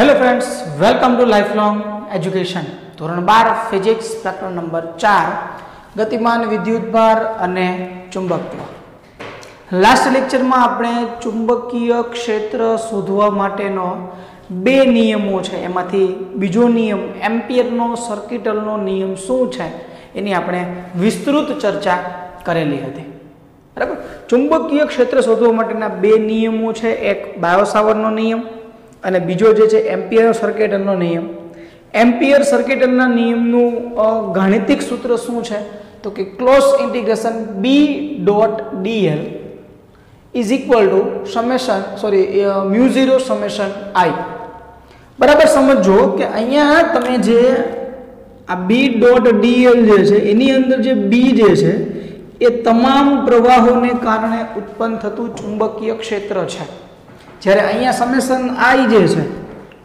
Hello friends welcome to life long education ધોરણ બાર physics પ્રકરણ નંબર ચાર, ગતિમાન વિદ્યુતભાર અને ચુંબકત્વ લાસ્ટ લેક્ચરમાં આપણે ચુંબકીય ક્ષેત્ર શોધવા માટેનો બે નિયમો છે. એમાંથી બીજો નિયમ, એમ્પિયરનો, સર્કિટલનો નિયમ શું છે? એની આપણે વિસ્તૃત ચર્ચા કરેલી હતી. બરાબર? ચુંબકીય ક્ષેત્ર શોધવા માટેના બે નિયમો છે. એક બાયોસાવરનો નિયમ અને બીજો જે છે, એમ્પિયર સર્કેટનનો નિયમ. એમ્પિયર સર્કેટનના નિયમનું ગાણિતિક સૂત્ર શું છે? તો કે close integration B dot DL is equal to summation sorry mu zero summation I બરાબર સમજો કે અહીંયા તમે જે આ બી ડોટ ડીએલ જે છે, એની અંદર જે બી જે છે, એ તમામ પ્રવાહોને કારણે ઉત્પન્ન થતું ચુંબકીય ક્ષેત્ર છે. જ્યારે અહીંયા સમેશન આઈ જે છે,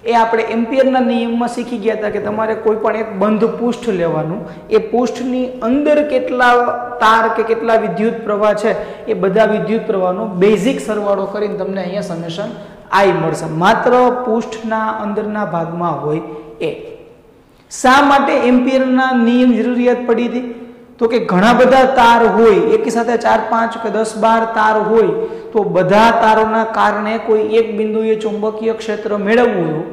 એ આપણે એમ્પિયરના નિયમમાં શીખી ગયા હતા કે તમારે કોઈ પણ એક બંધ પૃષ્ઠ લેવાનું. એ પૃષ્ઠની અંદર કેટલા તાર કે કેટલા વિદ્યુત પ્રવાહ છે, એ બધા વિદ્યુત પ્રવાહનો બેઝિક સરવાળો કરીને તમને અહીંયા સમેશન આઈ મળશે. માત્ર પૃષ્ઠના અંદરના ભાગમાં હોય એ. શા માટે એમ્પિયરના નિયમ જરૂરિયાત પડી હતી? તો કે ઘણા બધા તાર હોય, એકી સાથે ચાર, પાંચ કે દસ, બાર તાર હોય, તો બધા તારોના કારણે કોઈ એક બિંદુએ ચુંબકીય ક્ષેત્ર મેળવવું હોય,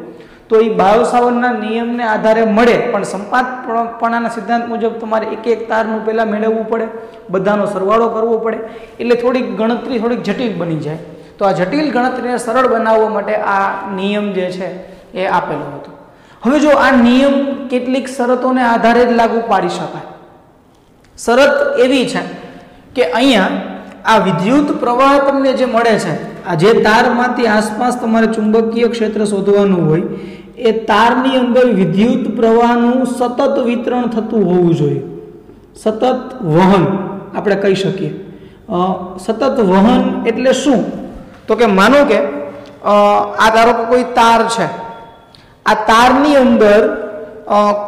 તો એ બાયોસાવરના નિયમને આધારે મળે. પણ સંપાતપણાના સિદ્ધાંત મુજબ તમારે એક એક તારનું પહેલાં મેળવવું પડે, બધાનો સરવાળો કરવો પડે, એટલે થોડીક ગણતરી થોડીક જટિલ બની જાય. તો આ જટિલ ગણતરીને સરળ બનાવવા માટે આ નિયમ જે છે એ આપેલો હતો. હવે જો આ નિયમ કેટલીક શરતોને આધારે જ લાગુ પાડી શકાય. શરત એવી છે કે અહીંયા આ વિદ્યુત પ્રવાહ તમને જે મળે છે, આ જે તારમાંથી આસપાસ તમારે ચુંબકીય ક્ષેત્ર શોધવાનું હોય, એ તારની અંદર વિદ્યુત પ્રવાહનું સતત વિતરણ થતું હોવું જોઈએ. સતત વહન, આપણે કહી શકીએ. સતત વહન એટલે શું? તો કે માનો કે આ ધારો કોઈ તાર છે. આ તારની અંદર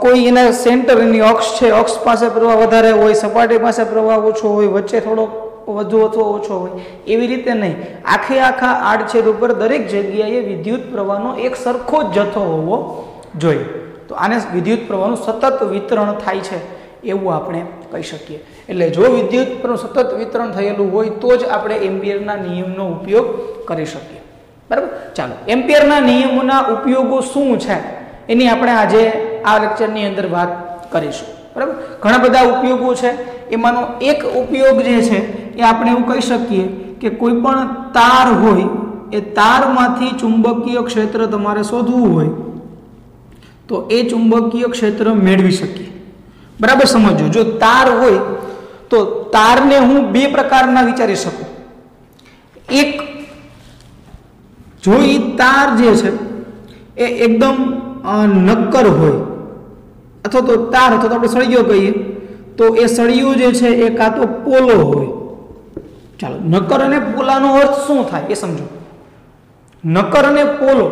કોઈ એના સેન્ટર એની અક્ષ છે, અક્ષ પાસે પ્રવાહ વધારે હોય, સપાટી પાસે પ્રવાહ ઓછો હોય, વચ્ચે થોડોક વધુ અથવા ઓછો હોય, એવી રીતે નહીં. આખે આખા આડછેદ ઉપર દરેક જગ્યાએ વિદ્યુત પ્રવાહનો એક સરખો જ જથ્થો હોવો જોઈએ. તો આને વિદ્યુત પ્રવાહનું સતત વિતરણ થાય છે, એવું આપણે કહી શકીએ. એટલે જો વિદ્યુત પ્રવાહ સતત વિતરણ થયેલું હોય, તો જ આપણે એમ્પિયરના નિયમનો ઉપયોગ કરી શકીએ. બરાબર? ચાલો. એમ્પિયરના નિયમોના ઉપયોગો શું છે? એની આપણે આજે આ લેક્ચરની અંદર વાત કરીશું. બરાબર? ઘણા બધા ઉપયોગો છે. એમાંનો એક ઉપયોગ જે છે એ આપણે એવું કહી શકીએ કે કોઈ પણ તાર હોય, એ તારમાંથી ચુંબકીય ક્ષેત્ર તમારે શોધવું હોય, તો એ ચુંબકીય ક્ષેત્ર મેળવી શકીએ. બરાબર? સમજો જો તાર હોય, તો તારને હું બે પ્રકારના વિચારી શકું. એક જો એ તાર જે છે, એ એકદમ નક્કર હોય અથવા તો તાર અથવા તો આપણે સળિયો કહીએ, તો એ સળિયો જે છે એ કાં તો પોલો હોય. ચાલો નક્કર અને પોલાનો અર્થ શું થાય એ સમજો. નક્કર અને પોલો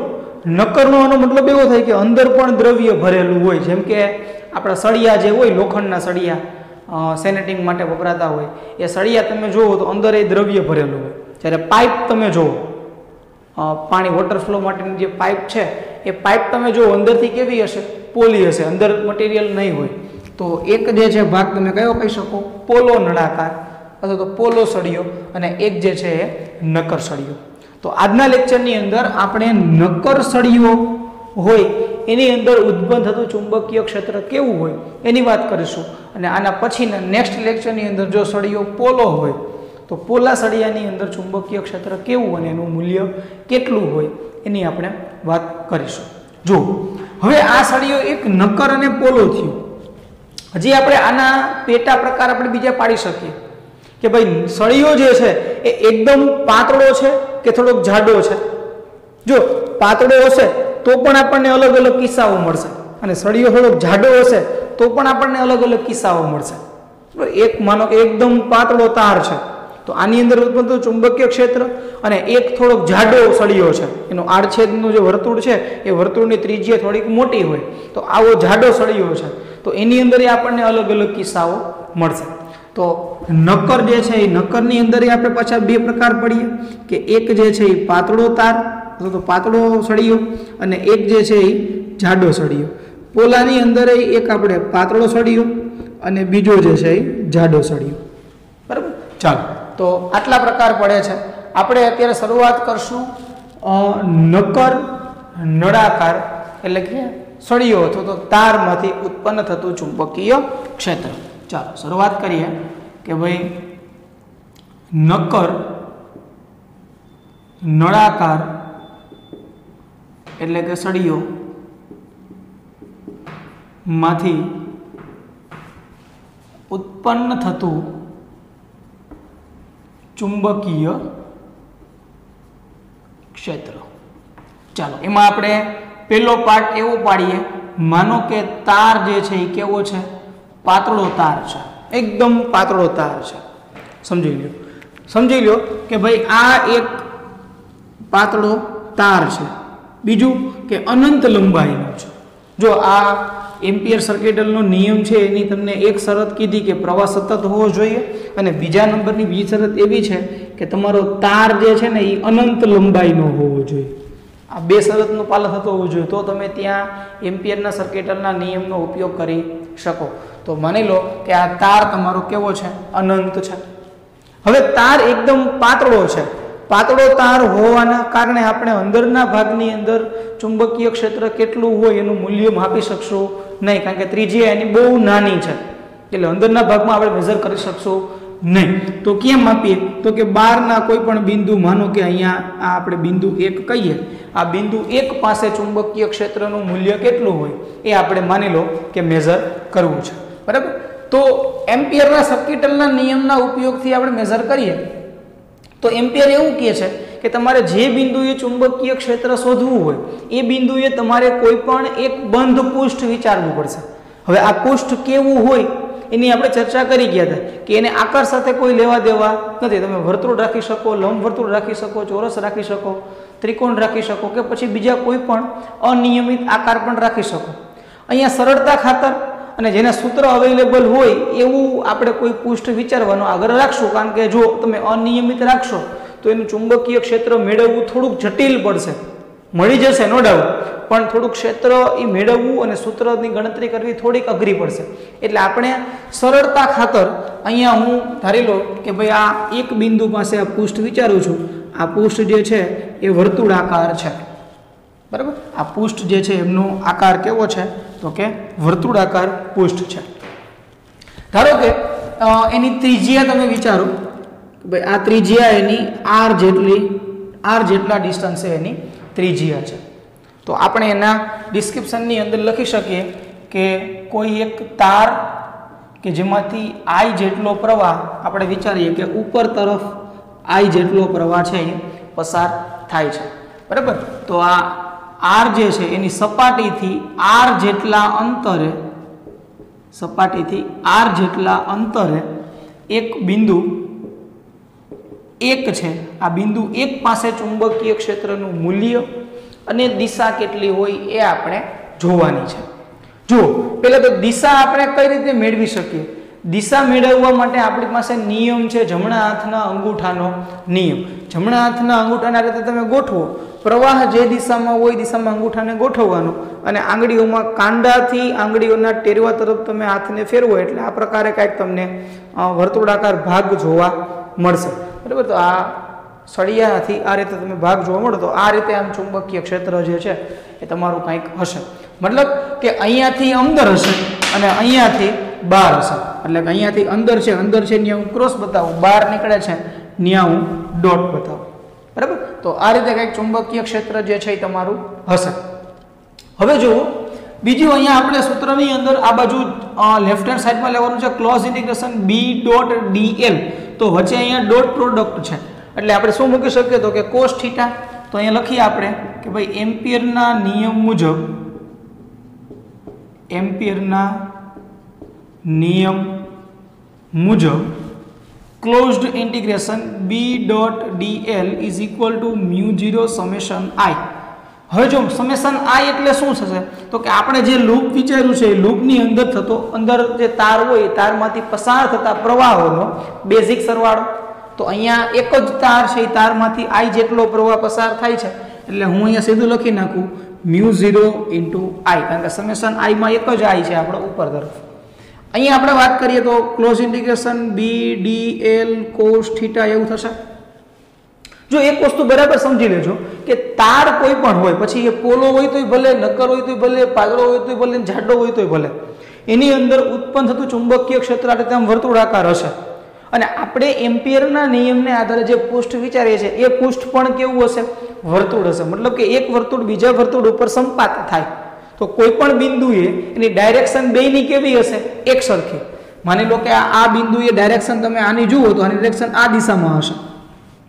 નક્કરનો આનો મતલબ એવો થાય કે અંદર પણ દ્રવ્ય ભરેલું હોય, જેમ કે આપણા સળિયા જે હોય, લોખંડના સળિયા સેનેટિંગ માટે વપરાતા હોય, એ સળિયા તમે જુઓ તો અંદર એ દ્રવ્ય ભરેલું હોય. જ્યારે પાઇપ તમે જુઓ પાણી વોટર ફ્લો માટેની જે પાઇપ છે, એ પાઇપ તમે જુઓ અંદરથી કેવી હશે? પોલી હશે, અંદર મટીરિયલ નહીં હોય. તો એક જે છે ભાગ તમે કયો કહી શકો? પોલો નળાકાર અથવા તો પોલો સળિયો અને એક જે છે એ નક્કર સળિયો. તો આજના લેક્ચરની અંદર આપણે નક્કર સળિયો હોય, એની અંદર ઉદ્ભવ થતું ચુંબકીય ક્ષેત્ર કેવું હોય એની વાત કરીશું. અને આના પછીના નેક્સ્ટ લેક્ચરની અંદર જો સળિયો પોલો હોય, તો પોલા સળિયાની અંદર ચુંબકીય ક્ષેત્ર કેવું અને એનું મૂલ્ય કેટલું હોય એની આપણે વાત કરીશું. જો હવે આ સળિયો એક નક્કર અને પોલો થયો. હજી આપણે આના પેટા પ્રકાર આપણે બીજા પાડી શકીએ. કે ભાઈ સળિયો જે છે, એ એકદમ પાતળો છે કે થોડોક જાડો છે? જો પાતળો હશે, તો પણ આપણને અલગ અલગ કિસ્સાઓ મળશે. અને સળિયો થોડોક જાડો હશે, તો પણ આપણને અલગ અલગ કિસ્સાઓ મળશે. એક માનો એકદમ પાતળો તાર છે. તો આની અંદર ઉત્પન્ન થતું ચુંબકીય ક્ષેત્ર અને એક થોડોક જાડો સળિયો છે. એનો આડછેદનું જે વર્તુળ છે, એ વર્તુળની ત્રિજ્યા થોડીક મોટી હોય. તો આવો જાડો સળિયો છે. તો એની અંદર આપણને અલગ અલગ કિસ્સાઓ મળશે. તો નક્કર જે છે, એ નક્કરની અંદર આપણે પાછા બે પ્રકાર પડીએ કે એક જે છે, એ પાતળો તાર અથવા તો પાતળો સળિયો અને એક જે છે, એ જાડો સળિયો. પોલાની અંદર એક આપણે પાતળો સળિયો અને બીજો જે છે, એ જાડો સળિયો. બરાબર? ચાલો. તો આટલા પ્રકાર પડે છે. આપણે અત્યારે શરૂઆત કરશું નકર નળાકાર એટલે કે સળિયો અથવા તો તારમાંથી ઉત્પન્ન થતું ચુંબકીય ક્ષેત્ર. ચાલો, શરૂઆત કરીએ કે ભાઈ, નક્કર, નળાકાર એટલે કે સળીઓ માંથી ઉત્પન્ન થતું ચુંબકીય ક્ષેત્ર. ચાલો, એમાં આપણે પેલો પાર્ટ એવો પાડીએ. માનો કે તાર જે છે એ કેવો છે? પાતળો તાર છે. એકદમ પાતળો તાર છે. સમજી લ્યો. સમજી લ્યો કે ભાઈ આ એક પાતળો તાર છે. બીજું કે અનંત લંબાઈનો છે. જો આ એમ્પિયર સર્કેટલનો નિયમ છે એની તમને એક શરત કીધી કે પ્રવાહ સતત હોવો જોઈએ અને બીજા નંબરની બીજી શરત એવી છે કે તમારો તાર જે છે ને એ અનંત લંબાઈનો હોવો જોઈએ. આ બે શરતનું પાલન થતું હોવું જોઈએ. તો તમે ત્યાં એમ્પિયરના સર્કેટલના નિયમનો ઉપયોગ કરી શકો. તો માની લો કે આ તાર તમારો કેવો છે? અનંત છે. હવે તાર એકદમ પાતળો છે. પાતળો તાર હોવાના કારણે આપણે અંદરના ભાગની અંદર ચુંબકીય ક્ષેત્ર કેટલું હોય એનું મૂલ્ય માપી શકશો નહીં, કારણ કે ત્રીજી એની બહુ નાની છે. એટલે અંદરના ભાગમાં આપણે મેઝર કરી શકશો નહીં. તો કેમ માપીએ? તો કે બહારના કોઈ પણ બિંદુ, માનો કે અહીંયા આ આપણે બિંદુ એક કહીએ, આ બિંદુ એક પાસે ચુંબકીય ક્ષેત્રનું મૂલ્ય કેટલું હોય એ આપણે માની લો કે મેઝર કરવું છે. બરાબર? તો એમ્પિયરના સર્કિટલના નિયમના ઉપયોગથી આપણે મેઝર કરીએ. તો એમ્પિયર એવું કહે છે કે તમારે જે બિંદુએ ચુંબકીય ક્ષેત્ર શોધવું હોય, એ બિંદુએ તમારે કોઈ પણ એક બંધ પૃષ્ઠ વિચારવું પડશે. હવે આ પૃષ્ઠ કેવું હોય, એની આપણે ચર્ચા કરી ગયા હતા કે એને આકાર સાથે કોઈ લેવા દેવા નથી. તમે વર્તુળ રાખી શકો, લંબ વર્તુળ રાખી શકો, ચોરસ રાખી શકો, ત્રિકોણ રાખી શકો કે પછી બીજા કોઈ પણ અનિયમિત આકાર પણ રાખી શકો. અહીંયા સરળતા ખાતર અને જેના સૂત્ર અવેલેબલ હોય, એવું આપણે કોઈ પૃષ્ઠ વિચારવાનો આગળ રાખશું. કારણ કે જો તમે અનિયમિત રાખશો, તો એનું ચુંબકીય ક્ષેત્ર મેળવવું થોડુંક જટિલ પડશે. મળી જશે નો ડાઉટ પણ થોડુંક ક્ષેત્ર એ મેળવવું અને સૂત્રની ગણતરી કરવી થોડીક અઘરી પડશે. એટલે આપણે સરળતા ખાતર અહીંયા હું ધારી લો કે ભાઈ આ એક બિંદુ પાસે આ પૃષ્ઠ વિચારું છું. આ પૃષ્ઠ જે છે એ વર્તુળાકાર છે. બરાબર? આ પૃષ્ઠ જે છે એમનો આકાર કેવો છે? તો કે વર્તુળાકાર પૃષ્ઠ છે. ધારો કે એની ત્રિજ્યા તમે વિચારો. કે ભાઈ, આ ત્રિજ્યા એની આર જેટલી, આર જેટલા ડિસ્ટન્સે એની ત્રિજ્યા છે. તો આપણે એના ડિસ્ક્રિપ્શનની અંદર લખી શકીએ કે કોઈ એક તાર કે જેમાંથી આઈ જેટલો પ્રવાહ, આપણે વિચારીએ કે ઉપર તરફ આઈ જેટલો પ્રવાહ છે એ પસાર થાય છે. બરાબર? તો આ આર જે છે, એની સપાટીથી આર જેટલા અંતરે, સપાટીથી આર જેટલા અંતરે એક બિંદુ એક છે. આ બિંદુ એક પાસે ચુંબકીય ક્ષેત્રનું મૂલ્ય અને દિશા કેટલી હોય એ આપણે જોવાની છે. જુઓ, પહેલાં તો દિશા આપણે કઈ રીતે મેળવી શકીએ? દિશા મેળવવા માટે આપણી પાસે નિયમ છે જમણા હાથના અંગૂઠાનો નિયમ. જમણા હાથના અંગૂઠાના રીતે તમે ગોઠવો. પ્રવાહ જે દિશામાં હોય દિશામાં અંગૂઠાને ગોઠવવાનો. અને આંગળીઓમાં કાંડાથી આંગળીઓના ટેરવા તરફ તમે હાથને ફેરવો એટલે આ પ્રકારે કાંઈક તમને વર્તુળાકાર ભાગ જોવા મળશે. બરાબર? તો આ સળિયાથી આ રીતે તમે ભાગ જોવા મળો તો આ રીતે આમ ચુંબકીય ક્ષેત્ર જે છે એ તમારું કંઈક હશે. મતલબ કે અહીંયાથી અંદર હશે અને અહીંયાથી બહાર હશે એટલે કે અહીંયાથી અંદર છે અંદર છે ત્યાં હું ક્રોસ બતાવું. બહાર નીકળે છે ત્યાં હું ડોટ બતાવું. બરાબર? તો આ રીતે કંઈક ચુંબકીય ક્ષેત્ર જે છે એ તમારું હશે. હવે જુઓ, બીજું અહીંયા આપણે સૂત્રની અંદર આ બાજુ લેફ્ટ હેન્ડ સાઈડમાં લેવાનું છે close integration B dot DL તો વચ્ચે અહીંયા ડોટ પ્રોડક્ટ છે. એટલે આપણે શું મૂકી શકીએ? તો કે કોસ થીટા તો અહીંયા લખીએ આપણે કે ભાઈ એમ્પિયરના નિયમ મુજબ, એમ્પિયરના નિયમ મુજબ closed integration B dot D L is equal to mu zero summation I હવે જો સમેશન આઈ એટલે શું થશે? તો કે આપણે જે લૂપ વિચાર્યું છે, એ લૂપની અંદર થતો, અંદર જે તાર હોય, એ તારમાંથી પસાર થતા પ્રવાહોનો બેઝિક સરવાળો. તો અહીંયા એક જ તાર છે, એ તારમાંથી આઈ જેટલો પ્રવાહ પસાર થાય છે. એટલે હું અહીંયા સીધું લખી નાખું મ્યુ ઝીરો ઇન્ટુ આઈ કારણ કે સમેશન આઈમાં એક જ આઈ છે આપણો ઉપર તરફ. અહીંયા આપણે વાત કરીએ તો close integration B D L cos theta એવું થશે. જો એક વસ્તુ બરાબર સમજી લેજો કે તાર કોઈ પણ હોય, પછી એ પોલો હોય તોય ભલે, નક્કર હોય તોય ભલે, પાગળો હોય તોય ભલે જાડો હોય તોય ભલે, એની અંદર ઉત્પન્ન થતું ચુંબકીય ક્ષેત્ર આ રીતે આમ વર્તુળાકાર હશે. અને આપણે એમ્પિયરના નિયમને આધારે જે પૃષ્ઠ વિચારીએ છીએ, એ પૃષ્ઠ પણ કેવું હશે? વર્તુળ હશે. મતલબ કે એક વર્તુળ બીજા વર્તુળ ઉપર સંપાત થાય. તો કોઈ પણ બિંદુએ એની ડાયરેક્શન બેની કેવી હશે? એક સરખી. માની લો કે આ બિંદુએ ડાયરેક્શન તમે આની જુઓ તો આની ડાયરેક્શન આ દિશામાં હશે.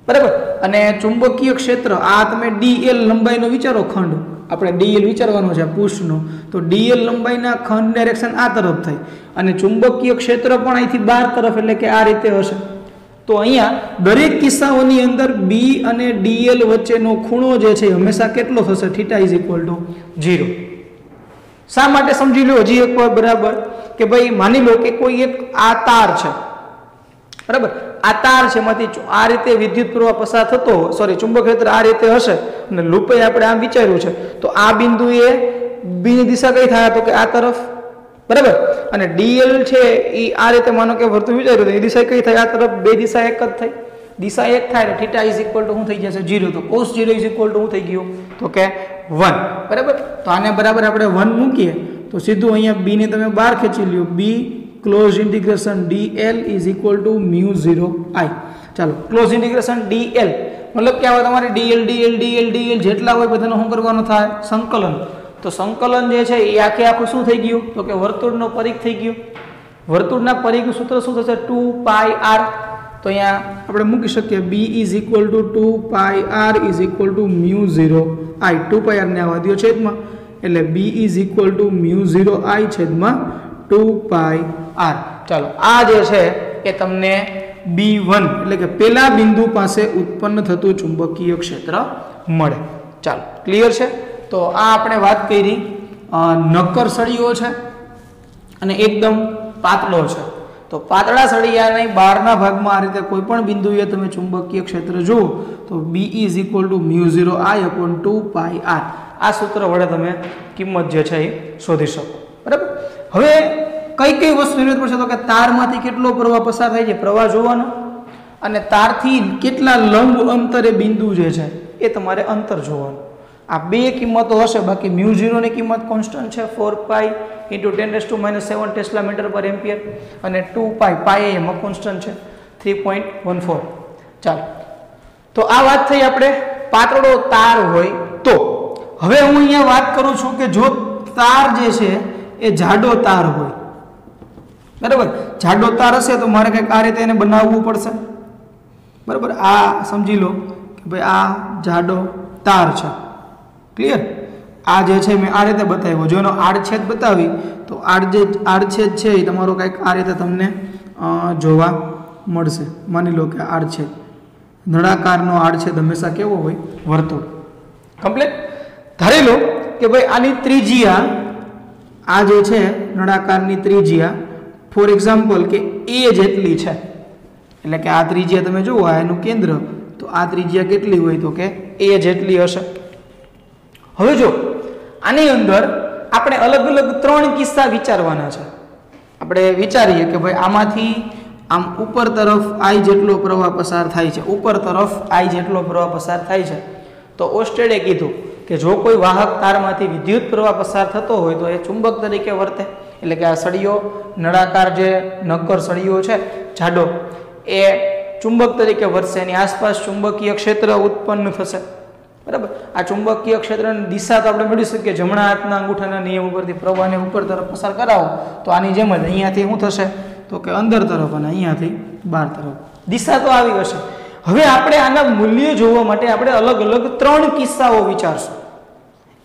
બરાબર? અને ચુંબકીય ક્ષેત્ર, આ તમે ડીએલ લંબાઈનો વિચારો, ખંડ. આપણે ડીએલ વિચારવાનો છે પૃષ્ઠનો. તો ડીએલ લંબાઈના ખંડ ડાયરેક્શન આ તરફ થઈ. અને ચુંબકીય ક્ષેત્ર પણ અહીંથી બાર તરફ એટલે કે આ રીતે હશે. તો અહીંયા દરેક કિસ્સાઓની અંદર બી અને ડીએલ વચ્ચેનો ખૂણો જે છે હંમેશા કેટલો થશે? Theta is equal to zero શા માટે સમજી લો હજી એક વાર બરાબર? કે ભાઈ માની લો કે કોઈ એક આ તાર છે. બરાબર? આ તાર છે એમાંથી આ રીતે વિદ્યુત પ્રવાહ પસાર થતો સોરી ચુંબક ક્ષેત્ર આ રીતે હશે અને લૂપે આપણે આમ વિચાર્યું છે. તો આ બિંદુએ બીની દિશા કઈ થાય? તો કે આ તરફ. બરાબર? અને ડીએલ છે એ આ રીતે માનો કે વર્તુળ વિચાર્યું એ દિશા કઈ થાય? આ તરફ બે દિશા એક જ થઈ. દિશા એક થાય એટલે થીટા ઇઝ ઇક્વલ ટુ શું થઈ જશે? જીરો તો cos zero is equal to શું થઈ ગયું? તો કે વન બરાબર? તો આને બરાબર આપણે વન મૂકીએ, તો સીધું અહીંયા બીને તમે બહાર ખેંચી લ્યો. B close integration D L is equal to mu zero I ચાલો ક્લોઝ ઇન્ટિગ્રેશન ડી એલ મતલબ કે હવે તમારે ડીએલ ડીએલ ડીએલ ડીએલ જેટલા હોય બધાનું શું કરવાનું થાય? સંકલન. તો સંકલન જે છે, એ આખે આખું શું થઈ ગયું? તો કે વર્તુળનો પરીખ થઈ ગયું. વર્તુળના પરિઘ સૂત્ર શું થશે? ટુ પાય આર તો અહીંયા આપણે મૂકી શકીએ B is equal to two pi R is equal to mu zero I two pi આરને આવવા દો છેદમાં. એટલે B is equal to mu zero I છેદમાં ટુ પાઈ આર ચાલો, આ જે છે એ તમને બી વન એટલે કે પેલા બિંદુ પાસે ઉત્પન્ન થતું ચુંબકીય ક્ષેત્ર મળે. ચાલો ક્લિયર છે? તો આ આપણે વાત કરી નક્કર સળીઓ છે અને એકદમ પાતળો છે. તો પાતળા સળિયાની બહારના ભાગમાં આ રીતે કોઈ પણ બિંદુએ તમે ચુંબકીય ક્ષેત્ર જુઓ, તો B is equal to mu zero I upon two pi R આ સૂત્ર વડે તમે કિંમત જે છે એ શોધી શકો. બરાબર? હવે કઈ કઈ વસ્તુ જરૂરત પડશે તો કે તારમાંથી કેટલો પ્રવાહ પસાર થાય છે? પ્રવાહ જોવાનો. અને તારથી કેટલા લંબ અંતરે બિંદુ જે છે એ તમારે અંતર જોવાનું. આ બે કિંમતો હશે, બાકી મ્યુ ઝીરોની કિંમત કોન્સ્ટન્ટ છે four pi into ten raise to minus seven tesla metre per ampere અને ટુ પાય પાય એમાં કોન્સ્ટન્ટ છે થ્રી પોઈન્ટ વન ફોર ચાલો. તો આ વાત થઈ આપણે. પાતળો તાર હોય તો. હવે હું અહીંયા વાત કરું છું કે જો તાર જે છે, એ જાડો તાર હોય. બરાબર? જાડો તાર હશે તો મારે કંઈક આ રીતે એને બનાવવું પડશે. બરાબર? આ સમજી લો કે ભાઈ આ જાડો તાર છે. ક્લિયર આ જે છે મેં આ રીતે બતાવ્યો. જો એનો આડછેદ બતાવી, તો આડ આડછેદ છે એ તમારો કંઈક આ રીતે તમને જોવા મળશે. માની લો કે આડછેદ. નળાકારનો આડછેદ હંમેશા કેવો હોય? વર્તુળ. કમ્પ્લીટ? ધારી લો કે ભાઈ આની ત્રિજ્યા, આ જે છે નળાકારની ત્રિજ્યા ફોર એક્ઝામ્પલ કે એ જેટલી છે. એટલે કે આ ત્રિજ્યા તમે જુઓ, આ એનું કેન્દ્ર, તો આ ત્રિજ્યા કેટલી હોય? તો કે એ જેટલી હશે. હવે જો આની અંદર આપણે અલગ અલગ ત્રણ કિસ્સા વિચારવાના છે. આપણે વિચારીએ કે ભાઈ આમાંથી આમ ઉપર તરફ આઈ જેટલો પ્રવાહ પસાર થાય છે, ઉપર તરફ આઈ જેટલો પ્રવાહ પસાર થાય છે. તો ઓસ્ટ્રેડે કીધું કે જો કોઈ વાહક તારમાંથી વિદ્યુત પ્રવાહ પસાર થતો હોય તો એ ચુંબક તરીકે વર્તે. એટલે કે આ સળીઓ નળાકાર જે નક્કર સળીઓ છે, જાડો, એ ચુંબક તરીકે વર્તશે એની આસપાસ ચુંબકીય ક્ષેત્ર ઉત્પન્ન થશે. બરાબર? આ ચુંબકીય ક્ષેત્રની દિશા તો આપણે મેળવી શકીએ. જમણા હાથના અંગૂઠાના નિયમ ઉપરથી પ્રવાહને ઉપર તરફ પસાર કરાવો, તો આની જેમ જ અહીંયાથી શું થશે? તો કે અંદર તરફ અને અહીંયાથી બહાર તરફ. દિશા તો આવી હશે. હવે આપણે આના મૂલ્ય જોવા માટે આપણે અલગ અલગ ત્રણ કિસ્સાઓ વિચારશું.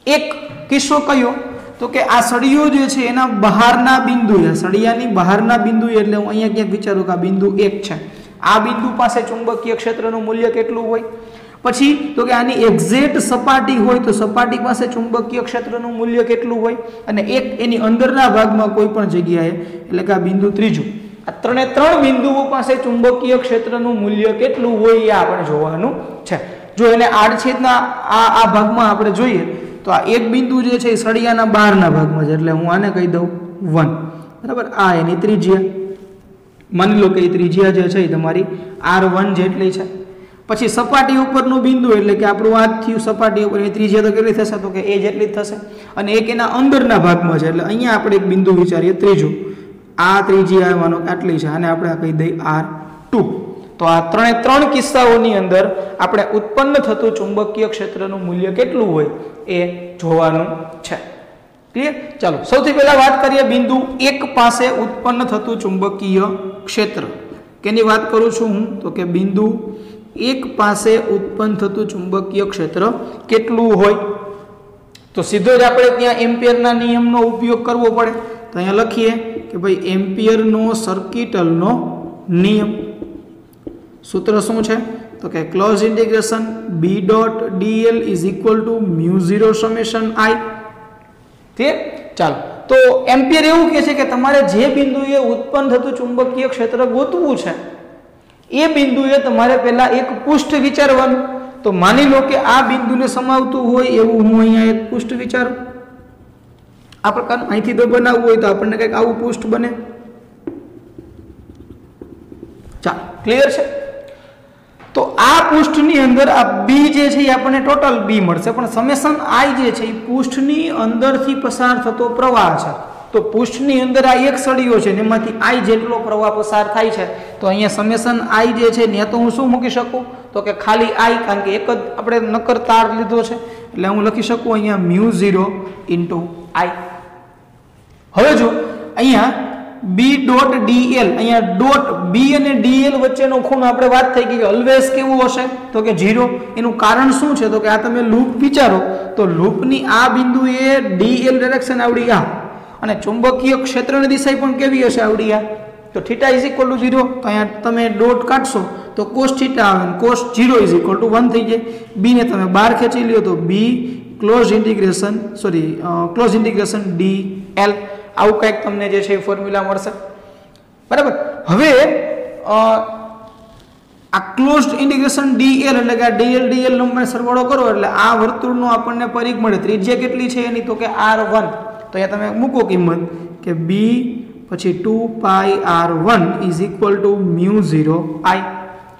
એક કિસ્સો કયો? તો કે આ સળિયો જે છે એના બહારના બિંદુએ સળિયાની બહારના બિંદુએ એટલે હું અહીંયા ક્યાંક વિચારું કે આ બિંદુ એક છે. આ બિંદુ પાસે ચુંબકીય ક્ષેત્રનું મૂલ્ય કેટલું હોય? પછી તો કે આની એક્ઝેક્ટ સપાટી હોય તો સપાટી પાસે ચુંબકીય ક્ષેત્રનું મૂલ્ય કેટલું હોય? અને એક એની અંદરના ભાગમાં કોઈ પણ જગ્યાએ, એટલે કે આ બિંદુ ત્રીજું, આ ત્રણે ત્રણ બિંદુઓ પાસે ચુંબકીય ક્ષેત્રનું મૂલ્ય કેટલું હોય એ આપણે જોવાનું છે. જો એને આડછેદના આ આ ભાગમાં આપણે જોઈએ, તો આ એક બિંદુ જે છે એ સળિયાના બહારના ભાગમાં છે, એટલે હું આને કહી દઉં વન. બરાબર? આ એની ત્રિજ્યા. માની લો કે એ ત્રિજ્યા જે છે એ તમારી આર વન જેટલી છે. પછી સપાટી ઉપરનું બિંદુ એટલે કે આપણું આ થયું સપાટી ઉપર, એ ત્રિજ્યા તો કેટલી થશે? તો કે એ જેટલી થશે. અને એક એના અંદરના ભાગમાં છે, એટલે અહીંયા આપણે એક બિંદુ વિચારીએ, ત્રીજું. આ ત્રિજ્યા માનો આટલી છે, આને આપણે કહી દઈએ આર ટુ. તો આ ત્રણે ત્રણ કિસ્સાઓની અંદર આપણે ઉત્પન્ન થતું ચુંબકીય ક્ષેત્રનું મૂલ્ય કેટલું હોય એ જોવાનું છે. ક્લિયર ચાલો, સૌથી પહેલા વાત કરીએ બિંદુ એક પાસે ઉત્પન્ન થતું ચુંબકીય ક્ષેત્ર. કેની વાત કરું છું હું? તો કે બિંદુ એક પાસે ઉત્પન્ન થતું ચુંબકીય ક્ષેત્ર કેટલું હોય? તો સીધો જ આપણે ત્યાં એમ્પિયરના નિયમનો ઉપયોગ કરવો પડે. તો અહીંયા લખીએ કે ભાઈ એમ્પિયરનો સર્કિટલનો નિયમ. સૂત્ર શું છે? તો કે close integration B dot DL is equal to mu zero summation I તે ચાલો. તો એમ્પિયર એવું કહે છે કે તમારે જે બિંદુએ ઉત્પન્ન થતું ચુંબકીય ક્ષેત્ર ગોતવું છે એ બિંદુએ તમારે પહેલા એક પૃષ્ઠ વિચારવાનું. તો માની લો કે આ બિંદુને સમાવતું હોય એવું હું અહીંયા એક પૃષ્ઠ વિચારું. આ પ્રકારનું અહીંથી તો બનાવવું હોય તો આપણને કંઈક આવું પૃષ્ઠ બને. ચાલો ક્લિયર છે? તો આ પૃષ્ઠની અંદર આ બી જે છે એ આપણને ટોટલ બી મળશે. પણ સમેશન આઈ જે છે એ પૃષ્ઠની અંદરથી પસાર થતો પ્રવાહ છે. તો પૃષ્ઠની અંદર આ એક સળીઓ છે ને એમાંથી આઈ જેટલો પ્રવાહ પસાર થાય છે, તો અહીંયા સમેશન આઈ જે છે ત્યાં તો હું શું મૂકી શકું? તો કે ખાલી આઈ, કારણ કે એક જ આપણે નક્કર તાર લીધો છે, એટલે હું લખી શકું અહીંયા મ્યુ ઝીરો ઇન્ટુ આઈ. હવે જો, અહીંયા બી ડોટ ડીએલ અહીંયા ડોટ બી અને ડીએલ વચ્ચેનો ખૂણો આપણે વાત થઈ ગઈ કે ઓલવેઝ કેવું હશે? તો કે ઝીરો. એનું કારણ શું છે? તો કે આ તમે લૂપ વિચારો, તો લૂપની આ બિંદુએ ડીએલ ડિરેક્શન આવડી આ અને ચુંબકીય ક્ષેત્રની દિશા પણ કેવી હશે આવડિયા? તો theta is equal to zero તો અહીંયા તમે ડોટ કાઢશો, તો કોસ થીટા આવે cos zero is equal to one થઈ જાય. બીને તમે બહાર ખેંચી લ્યો તો B close integration sorry close integration D L આવું કંઈક તમને જે છે એ ફોર્મ્યુલા મળશે. બરાબર? હવે આ ક્લોઝ ઇન્ટિગ્રેશન ડીએલ એટલે કે આ ડીએલ ડીએલ નંબર સરવાળો કરો એટલે આ વર્તુળનો આપણને પરિઘ મળે. ત્રિજ્યા કેટલી છે એની? તો કે આર વન તો અહીંયા તમે મૂકો કિંમત કે બી પછી two pi R one is equal to mu zero I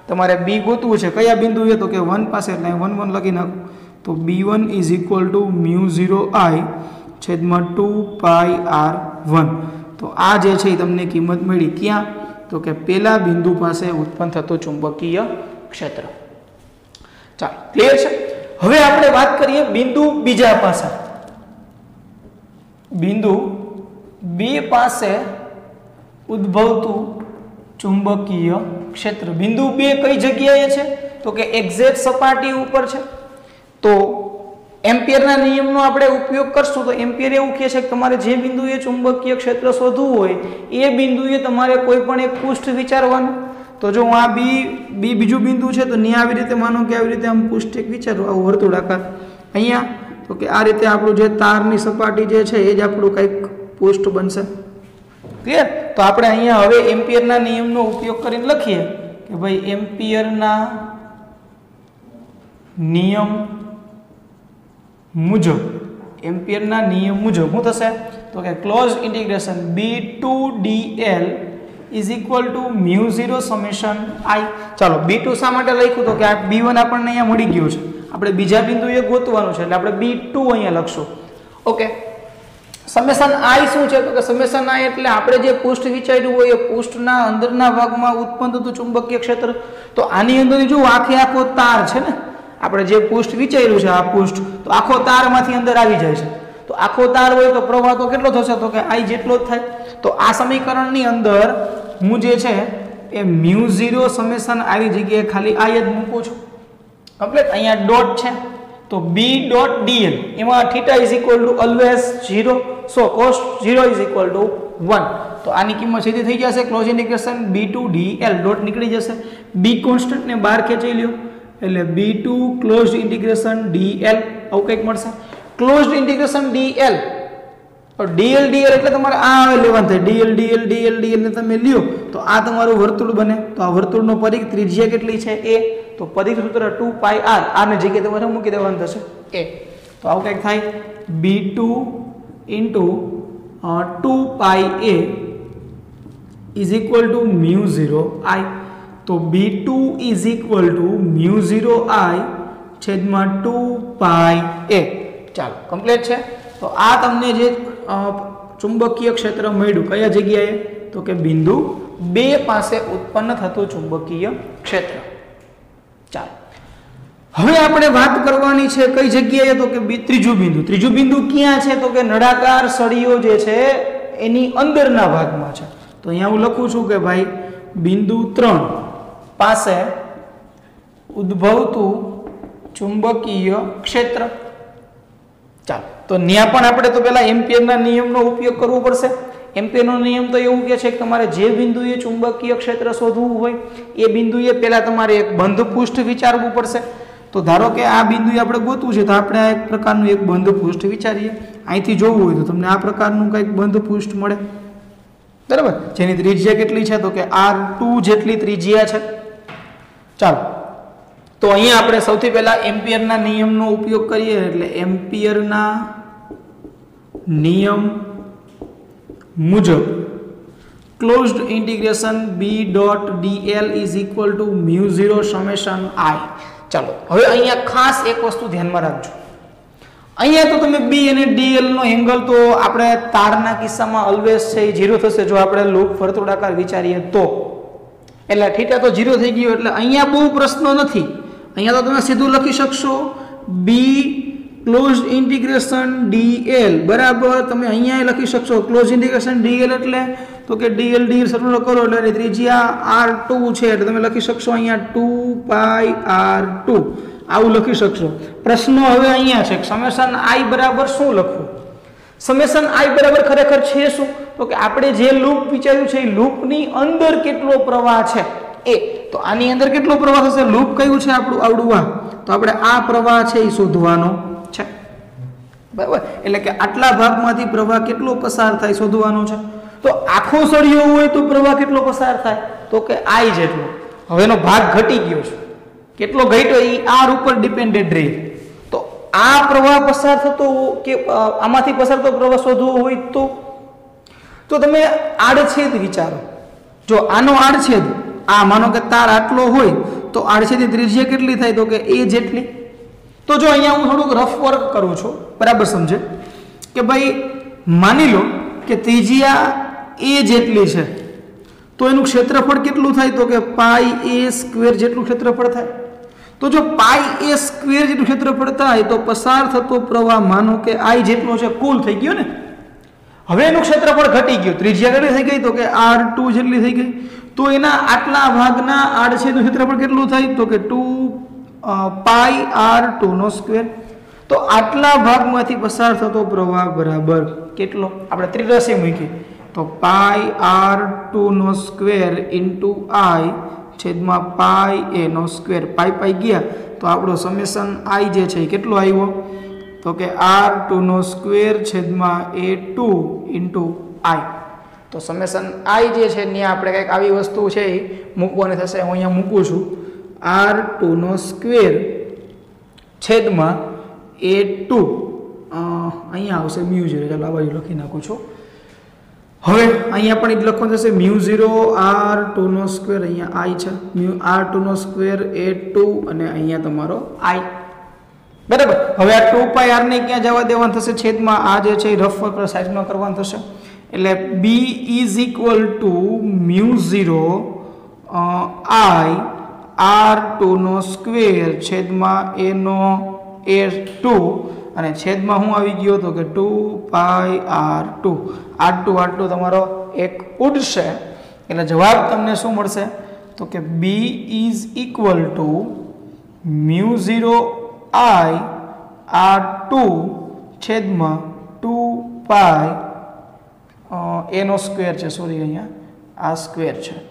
તમારે બી ગોતવું છે. કયા બિંદુએ તો કે વન પાસે, એટલે વન વન લખી નાખો. તો B one is equal to mu zero I છેદમાં ટુ પાઈ આર વન તો આ જે છે એ તમને કિંમત મળી ક્યાં? તો કે પેલા બિંદુ પાસે ઉત્પન્ન થતું ચુંબકીય ક્ષેત્ર. ચાલો ક્લિયર છે? હવે આપણે વાત કરીએ બિંદુ બીજા પાસે. બિંદુ બે પાસે ઉદ્ભવતું ચુંબકીય ક્ષેત્ર. બિંદુ બે કઈ જગ્યાએ છે? તો કે એક્ઝેક્ટ સપાટી ઉપર છે. તો એમ્પિયરના નિયમનો આપણે ઉપયોગ કરશું તો એમ્પિયર એવું કહે છે કે તમારે જે બિંદુએ ચુંબકીય ક્ષેત્ર શોધવું હોય, એ બિંદુએ તમારે કોઈ પણ એક પૃષ્ઠ વિચારવાનું. તો જો હું આ બી બી બીજું બિંદુ છે, તો ત્યાં આવી રીતે માનો કે આવી રીતે આમ પૃષ્ઠ એક વિચારું. આવું વર્તુળાકાર. અહીંયા તો કે આ રીતે આપણું જે તારની સપાટી જે છે એ જ આપણું કંઈક પોસ્ટ બનશે. ક્લિયર તો આપણે અહીંયા હવે એમ્પિયરના નિયમનો ઉપયોગ કરીને લખીએ કે ભાઈ એમ્પિયરના નિયમ મુજબ, એમ્પિયરના નિયમ મુજબ શું થશે? તો કે close integration B two D L is equal to mu zero summation I ચાલો બી ટુ શા માટે લખ્યું? તો કે આ બી વન આપણને અહીંયા મળી ગયું છે. આપણે બીજા બિંદુએ ગોતવાનું છે, એટલે આપણે બી ટુ અહીંયા લખશું. ઓકે સમેશન આઈ શું છે? તો કે સમેશન આઈ એટલે આપણે જે પૃષ્ઠ વિચાર્યું હોય એ પૃષ્ઠના અંદરના ભાગમાં ઉત્પન્ન થતું ચુંબકીય ક્ષેત્ર. તો આની અંદર જો આખે આખો તાર છે ને, આપણે જે પૃષ્ઠ વિચાર્યું છે આ પૃષ્ઠ, તો આખો તારમાંથી અંદર આવી જાય છે. તો આખો તાર હોય તો પ્રવાહ તો કેટલો થશે? તો કે આઈ જેટલો જ થાય. તો આ સમીકરણની અંદર હું જે છે, એ મ્યુ ઝીરો સમેશન આવી જગ્યાએ ખાલી આઈ જ મૂકું છું. કમ્પ્લીટ અહીંયા ડોટ છે. તો બી ડોટ ડીએલ એમાં theta is equal to always zero so cos zero is equal to one તો આની કિંમત સીધી થઈ જશે. Close integration B two D L dot નીકળી જશે. બી કોન્સ્ટન્ટને બહાર ખેંચી લ્યો. એટલે B two close integration D L આવું કંઈક મળશે. Close integration D L DL DL એટલે તમારે આ આવે લેવાનું થાય. ડીએલ ડીએલ ડીએલ ડીએલ ને તમે લ્યો. તો આ તમારું વર્તુળ બને. તો આ વર્તુળનો પરિઘ ત્રિજ્યા કેટલી છે? એ તો પદિક સૂત્ર ટુ પાઈ આર આને જગ્યાએ તમારે મૂકી દેવાનું થશે. એ. તો આવું કંઈક થાય. B two into two pi a is equal to mu zero I. તો B two is equal to mu zero I છેદમાં ટુ પાઈ એ. ચાલો કમ્પ્લીટ છે. તો આ તમને જે ચુંબકીય ક્ષેત્ર મળ્યું કયા જગ્યાએ? તો કે બિંદુ બે પાસે ઉત્પન્ન થતું ચુંબકીય ક્ષેત્ર. ચાલો. હવે આપણે વાત કરવાની છે કઈ જગ્યાએ? તો કે ત્રીજું બિંદુ. ત્રીજું બિંદુ ક્યાં છે? તો કે નળાકાર સળીઓ જે છે, એની અંદરના ભાગમાં છે. તો અહીંયા હું લખું છું કે ભાઈ, બિંદુ ત્રણ. પાસે ઉદ્ભવતું ચુંબકીય ક્ષેત્ર. ચાલો. તો ત્યાં પણ આપણે તો પહેલા એમ્પિયરના નિયમનો ઉપયોગ કરવો પડશે. એમ્પિયરનો નિયમ તો એવું કહે છે કે તમારે જે બિંદુએ ચુંબકીય ક્ષેત્ર શોધવું હોય, એ બિંદુએ પહેલાં તમારે એક બંધ પૃષ્ઠ વિચારવું પડશે. તો ધારો કે આ બિંદુએ આપણે ગોતવું છે, તો આપણે આ એક પ્રકારનું એક બંધ પૃષ્ઠ વિચારીએ. અહીંથી જોવું હોય તો તમને આ પ્રકારનું કંઈક બંધ પૃષ્ઠ મળે. બરાબર? જેની ત્રિજ્યા કેટલી છે? તો કે આર ટુ જેટલી ત્રિજ્યા છે. ચાલો. તો અહીંયા આપણે સૌથી પહેલા એમ્પિયરના નિયમનો ઉપયોગ કરીએ, એટલે એમ્પિયરના નિયમ મુજબ closed integration B dot DL is equal to mu zero summation I ચાલો, હવે અહીંયા ખાસ એક વસ્તુ ધ્યાનમાં રાખજો. અહીંયા તો તમે બી અને ડીએલ નો એંગલ તો આપણે તારના કિસ્સામાં ઓલવેઝ છે એ ઝીરો થશે. જો આપણે લૂપ વર્તુળાકાર વિચારીએ તો. એટલે થીટા તો ઝીરો થઈ ગયો, એટલે અહીંયા બહુ પ્રશ્નો નથી. અહીંયા તો તમે સીધું લખી શકશો. બી ક્લોઝ ઇન્ટિગ્રેશન ડીએલ બરાબર? તમે અહીંયા લખી શકશો ક્લોઝ ઇન્ટિગ્રેશન ડીએલ એટલે તો કે ડીએલ ડીએલ સરળ કરો એટલે એની ત્રિજ્યા આર ટુ છે એટલે તમે લખી શકશો અહીંયા ટુ પાઈ આર ટુ આવું લખી શકશો. પ્રશ્નો હવે અહીંયા છે. સમેશન આઈ બરાબર શું લખવું? સમેશન આઈ બરાબર ખરેખર છે શું? તો કે આપણે જે લૂપ વિચાર્યું છે એ લૂપની અંદર કેટલો પ્રવાહ છે? એ તો આની અંદર કેટલો પ્રવાહ થશે લૂપ કયું છે આપણું આવડું આ? તો આપણે આ પ્રવાહ છે એ શોધવાનો. છે. બરાબર? એટલે કે આટલા ભાગમાંથી પ્રવાહ કેટલો પસાર થાય શોધવાનો છે? તો આખો સળિયો હોય તો પ્રવાહ કેટલો પસાર થાય? તો કે આઈ જેટલો. હવે એનો ભાગ ઘટી ગયો છે. કેટલો ઘટ્યો? એ આર ઉપર ડિપેન્ડેડ રહે. તો આ પ્રવાહ પસાર થતો કે આમાંથી પસાર થતો પ્રવાહ શોધવો હોય તો? તો તમે આડછેદ વિચારો. જો આનો આડછેદ, આ માનો કે તાર આટલો હોય, તો આડછેદની ત્રિજ્યા કેટલી થાય? તો કે એ જેટલી. તો જો અહીંયા હું થોડુંક રફ વર્ક કરું છું, બરાબર સમજે? કે ભાઈ, માની લો કે ત્રિજ્યા એ જેટલી છે, તો એનું ક્ષેત્રફળ કેટલું થાય? તો કે પાઈ એ સ્ક્વેર જેટલું ક્ષેત્રફળ થાય. તો જો પાઈ એ સ્ક્વેર જેટલું ક્ષેત્રફળ થાય, તો પસાર થતો પ્રવાહ માનો કે આઈ જેટલો છે, કુલ થઈ ગયો ને? હવે એનું ક્ષેત્રફળ ઘટી ગયું. ત્રિજ્યા કેટલી થઈ ગઈ, તો કે આર ટુ જેટલી થઈ ગઈ. તો એના આટલા ભાગના આડછેદનું ક્ષેત્રફળ કેટલું થાય? તો કે ટુ પાઈ આર ટુ નો સ્ક્વેર. તો આટલા ભાગમાંથી પસાર થતો પ્રવાહ બરાબર કેટલો? આપણે ત્રિરસી મૂકી તો પાઈ આર ટુ નો સ્ક્વેર ઇન્ટુ આઈ છેદમાં પાઈ એ નો સ્ક્વેર. પાઈ પાઈ ગયા. તો આપણો સમેશન આઈ જે છે એ કેટલો આવ્યો? તો કે આર ટુનો સ્ક્વેર છેદમાં એ ટુ ઇન્ટુ આઈ. તો સમેશન આઈ જે છે, ત્યાં આપણે કંઈક આવી વસ્તુ છે એ મૂકવાની થશે. હું અહીંયા મૂકું છું. આર ટુનો સ્ક્વેર છેદમાં એ ટુ. અહીંયા આવશે મ્યુ ઝીરો. ચાલો આ બાજુ લખી નાખું છું. હવે અહીંયા પણ એ જ લખવાનું થશે. મ્યુ ઝીરો, આર ટુનો સ્ક્વેર અહીંયા આઈ છે. મ્યુ, આર ટુનો સ્ક્વેર, એ ટુ અને અહીંયા તમારો આઈ. બરાબર? હવે આ ટુ પાય આરને ક્યાં જવા દેવાનું થશે? છેદમાં આ જે છે એ રફ સાઈડમાં કરવાનું થશે. એટલે B is equal to mu zero I R ટુનો square છેદમાં એનો એ ટુ. અને છેદમાં હું આવી ગયો હતો કે two pi R two. R two R two તમારો એક ઉડશે. એટલે જવાબ તમને શું મળશે? તો કે B is equal to mu zero I R two છેદમાં ટુ પાય એનો સ્ક્વેર છે. સોરી, અહીંયા આ સ્ક્વેર છે.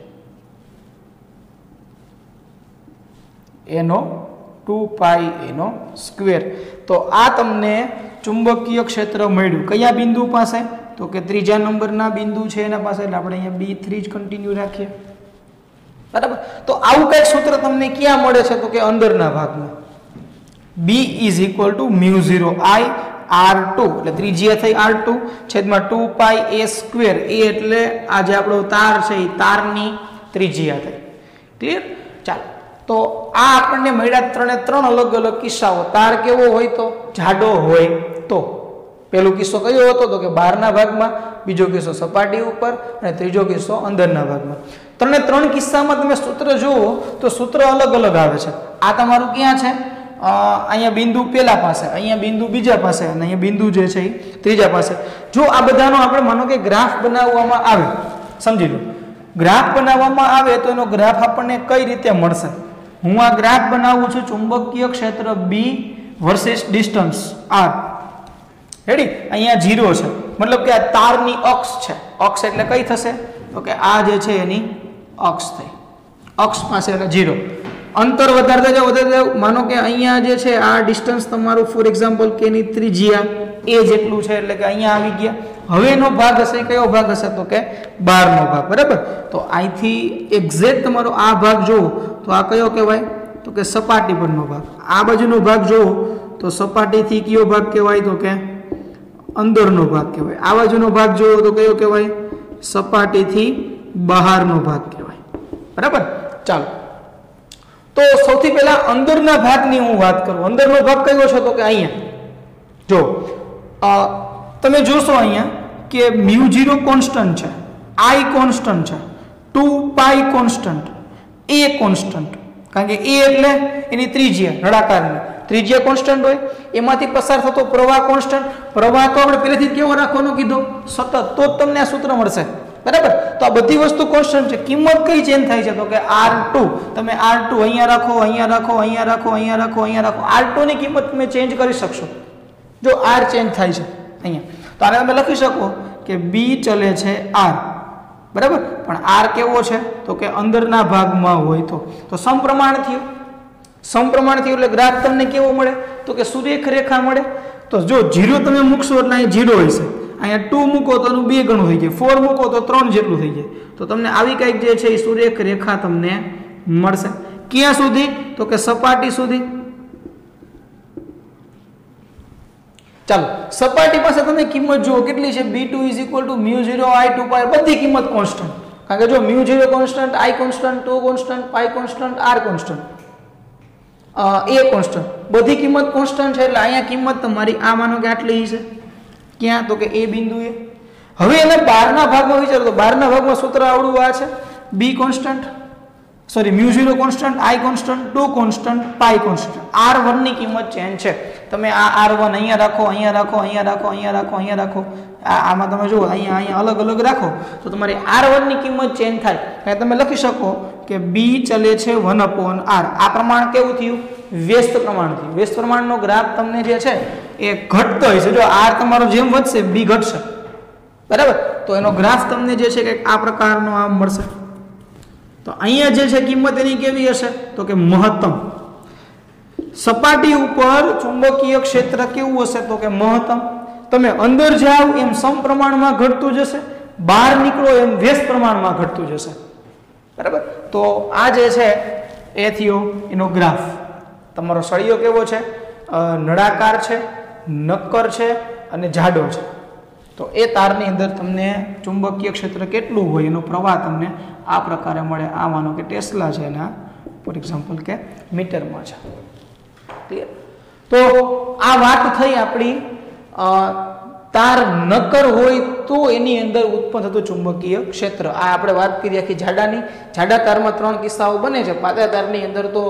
એનો ટુ પાઈ એનો સ્ક્વેર. તો આ તમને ચુંબકીય ક્ષેત્ર મળ્યું. કયા બિંદુ પાસે? તો કે ત્રીજા નંબરના બિંદુ છે એના પાસે, એટલે આપણે અહીંયા બી થ્રી જ કન્ટિન્યુ રાખીએ. બરાબર? તો આવું કંઈક સૂત્ર તમને ક્યાં મળે છે? તો કે અંદરના ભાગમાં. B is equal to mu zero I R two એટલે ત્રિજ્યા થઈ આર ટુ છેદમાં ટુ પાઈ એ સ્ક્વેર એ એટલે આ જે આપણો તાર છે, એ તારની ત્રિજ્યા થઈ. ક્લિયર ચાલો. તો આ આપણને મળ્યા ત્રણે ત્રણ અલગ અલગ કિસ્સાઓ. તાર કેવો હોય તો? જાડો હોય તો. પહેલો કિસ્સો કયો હતો તો કે બહારના ભાગમાં, બીજો કિસ્સો સપાટી ઉપર અને ત્રીજો કિસ્સો અંદરના ભાગમાં. ત્રણે ત્રણ કિસ્સામાં તમે સૂત્ર જુઓ તો સૂત્ર અલગ અલગ આવે છે. આ તમારું ક્યાં છે? અહીંયા બિંદુ પહેલા પાસે, અહીંયા બિંદુ બીજા પાસે અને અહીંયા બિંદુ જે છે એ ત્રીજા પાસે. જો આ બધાનો આપણે માનો કે ગ્રાફ બનાવવામાં આવે, સમજી લો. ગ્રાફ બનાવવામાં આવે તો એનો ગ્રાફ આપણને કઈ રીતે મળશે? હું આ ગ્રાફ બનાવું છું ચુંબકીય ક્ષેત્ર B versus distance R ready અહીંયા જીરો છે. મતલબ કે આ તારની અક્ષ છે. અક્ષ એટલે કઈ થશે? તો કે આ જે છે એની અક્ષ થઈ. અક્ષ પાસે એટલે જીરો અંતર વધારતા જાઓ, વધારતા માનો કે અહીંયા જે છે આ ડિસ્ટન્સ તમારું ફોર એક્ઝામ્પલ કેની ત્રિજ્યા એ જેટલું છે એટલે કે અહીંયા આવી ગયા. હવેનો ભાગ હશે, કયો ભાગ હશે? તો કે બારનો ભાગ, બરાબર? તો અહીંથી એક્ઝેક્ટ તમારો આ ભાગ જુઓ, તો આ કયો કહેવાય? તો કે સપાટી પરનો ભાગ. આ બાજુનો ભાગ જુઓ, તો સપાટીથી કયો ભાગ કહેવાય? તો કે અંદરનો ભાગ કહેવાય. આ બાજુનો ભાગ જુઓ, તો કયો કહેવાય? સપાટીથી બહારનો ભાગ કહેવાય. બરાબર? ચાલો. તો સૌથી પહેલા અંદરના ભાગની હું વાત કરું. અંદરનો ભાગ કયો છે? તો કે અહીંયા. જો તમે જોશો અહીંયા કે મ્યુ ઝીરો કોન્સ્ટન્ટ છે, આઈ કોન્સ્ટન્ટ છે, two pi constant, a constant. કારણ કે એ એટલે એની ત્રિજ્યા, નળાકારની. ત્રિજ્યા કોન્સ્ટન્ટ હોય, એમાંથી પસાર થતો પ્રવાહ કોન્સ્ટન્ટ. પ્રવાહ તો આપણે પહેલેથી કેવો રાખવાનો કીધો? સતત. તો જ તમને આ સૂત્ર મળશે. બરાબર? તો આ બધી વસ્તુ કોન્સ્ટન્ટ છે. કિંમત કઈ ચેન્જ થાય છે? તો કે આર ટુ. તમે આર ટુ અહીંયા રાખો અહીંયા રાખો અહીંયા રાખો અહીંયા રાખો અહીંયા રાખો. આર ટુની કિંમત તમે ચેન્જ કરી શકશો. જો આર ચેન્જ થાય છે અહીંયા. તો આને તમે લખી શકો કે બી ચલે છે આર બરાબર? પણ આર કેવો છે? તો કે અંદરના ભાગમાં હોય તો. તો સમપ્રમાણ થયું. સમપ્રમાણ થયું એટલે ગ્રાફ તમને કેવો મળે? તો કે સુરેખ રેખા મળે. તો જો જીરો તમે મૂકશો એટલે અહીં જીરો હશે. અહીંયા ટુ મૂકો તો એનું બે ગણું થઈ જાય. ફોર મૂકો તો ત્રણ જેટલું થઈ જાય. તો તમને આવી કંઈક જે છે એ સુરેખ રેખા તમને મળશે. ક્યાં સુધી? તો કે સપાટી સુધી. ચાલો, સપાટી પાસે તમે કિંમત જુઓ, કેટલી છે? B two is equal to mu zero I two pi બધી કિંમત કોન્સ્ટન્ટ કારણ કે જો mu zero constant I constant two constant pi constant R constant A constant બધી કિંમત કોન્સ્ટન્ટ છે એટલે અહીંયા કિંમત તમારી આ માનો કે આટલી છે. ક્યાં? તો કે એ બિંદુએ. હવે એને બહારના ભાગમાં વિચારો તો બહારના ભાગમાં સૂત્ર આવડું આ છે. B constant sorry mu zero constant I constant two constant pi constant R વનની કિંમત ચેન્જ છે. તમે આ આર વન અહીંયા રાખો અહીંયા રાખો અહીંયા રાખો અહીંયા રાખો અહીંયા રાખો. આમાં તમે જુઓ, અહીંયા અહીંયા અલગ અલગ રાખો. તો તમારી આર વનની કિંમત ચેન્જ થાય. એટલે તમે લખી શકો કે બી ચલે છે વન અપોન આર આ પ્રમાણ કેવું થયું? વ્યસ્ત પ્રમાણ થયું. વ્યસ્ત પ્રમાણનો ગ્રાફ તમને જે છે એ ઘટતો હોય છે. જો આર તમારો જેમ વધશે બી ઘટશે. બરાબર? તો એનો ગ્રાફ તમને જે છે કે આ પ્રકારનો આમ મળશે. તો અહીંયા જે છે કિંમત એની કેવી હશે? તો કે મહત્તમ. સપાટી ઉપર ચુંબકીય ક્ષેત્ર કેવું હશે? તો કે મહત્તમ. તમે અંદર જાઓ, એમ સમ પ્રમાણમાં ઘટતું જશે. બહાર નીકળો, એમ વ્યસ્ત પ્રમાણમાં ઘટતું જશે. બરાબર? તો આ જે છે, એ થયો એનો ગ્રાફ. તમારો સળિયો કેવો છે? નળાકાર છે, નક્કર છે અને જાડો છે. તો એ તારની અંદર તમને ચુંબકીય ક્ષેત્ર કેટલું હોય એનો પ્રવાહ તમને આ પ્રકારે મળે. આ માનો કે ટેસ્લા છે એના. ફોર એક્ઝામ્પલ કે મીટરમાં છે. ક્લિયર તો આ વાત થઈ આપણી તાર નક્કર હોય તો એની અંદર ઉત્પન્ન થતું ચુંબકીય ક્ષેત્ર. આ આપણે વાત કરી આખી જાડાની. જાડા તારમાં ત્રણ કિસ્સાઓ બને છે. પાતળા તારની અંદર તો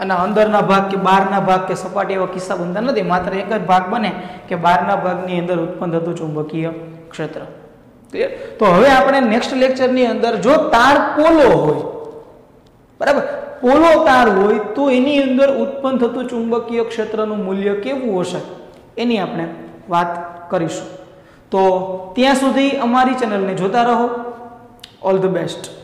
આના અંદરના ભાગ કે બહારના ભાગ કે સપાટી એવા કિસ્સા બનતા નથી. માત્ર એક જ ભાગ બને કે બહારના ભાગની અંદર ઉત્પન્ન થતું ચુંબકીય ક્ષેત્ર. તો હવે આપણે નેક્સ્ટ લેક્ચરની અંદર જો તાર પોલો હોય, બરાબર? પોલો તાર હોય તો એની અંદર ઉત્પન્ન થતું ચુંબકીય ક્ષેત્રનું મૂલ્ય કેવું હશે? એની આપણે વાત કરીશું. તો ત્યાં સુધી અમારી ચેનલને જોતા રહો. All the best